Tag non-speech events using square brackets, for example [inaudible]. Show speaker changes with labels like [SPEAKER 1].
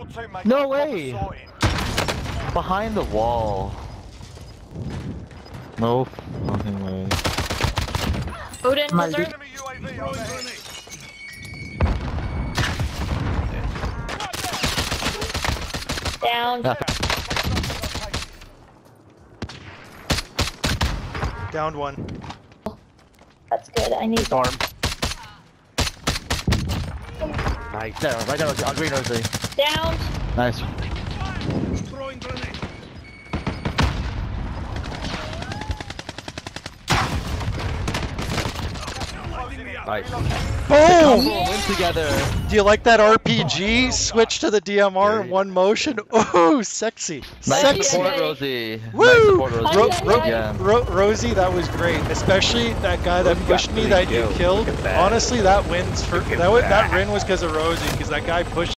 [SPEAKER 1] Your teammate
[SPEAKER 2] No way. Behind the wall. No fucking way.
[SPEAKER 3] Odin,
[SPEAKER 4] Maldito.
[SPEAKER 3] lizard.
[SPEAKER 1] Enemy UAV overhead.
[SPEAKER 3] Down.
[SPEAKER 2] Yeah.
[SPEAKER 5] Downed one.
[SPEAKER 3] That's good. I need
[SPEAKER 6] Storm.
[SPEAKER 2] Nice. There, right there, on green Rosie.
[SPEAKER 3] Down.
[SPEAKER 2] Nice. Nice.
[SPEAKER 5] Boom!
[SPEAKER 2] Win together.
[SPEAKER 5] Do you like that RPG? Switch to the DMR in one motion. [laughs] Ooh, sexy.
[SPEAKER 2] Nice
[SPEAKER 5] Sexy.
[SPEAKER 2] support, Rosie.
[SPEAKER 5] Woo!
[SPEAKER 2] Nice support, Rosie.
[SPEAKER 5] Ro- Ro-
[SPEAKER 3] that
[SPEAKER 2] yeah.
[SPEAKER 5] Ro- Rosie, that was great. Especially that guy that
[SPEAKER 6] Rosie
[SPEAKER 5] pushed me
[SPEAKER 6] three
[SPEAKER 5] that you killed.
[SPEAKER 6] That.
[SPEAKER 5] Honestly, that wins for that. that
[SPEAKER 6] that.
[SPEAKER 5] win was because of Rosie, because that guy pushed.